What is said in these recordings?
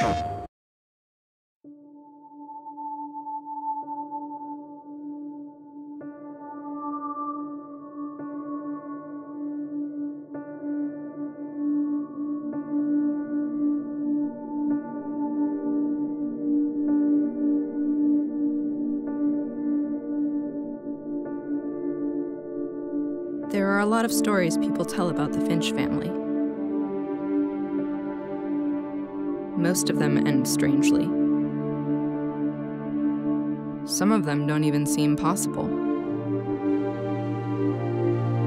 There are a lot of stories people tell about the Finch family. Most of them end strangely. Some of them don't even seem possible.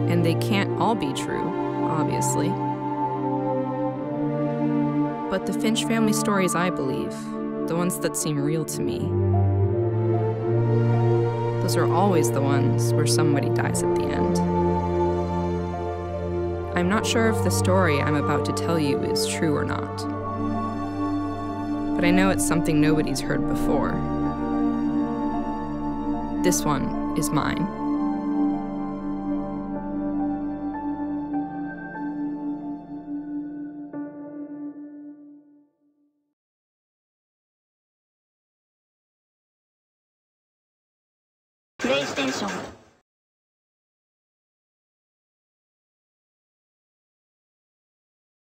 And they can't all be true, obviously. But the Finch family stories I believe, the ones that seem real to me, those are always the ones where somebody dies at the end. I'm not sure if the story I'm about to tell you is true or not. But I know it's something nobody's heard before. This one is mine. PlayStation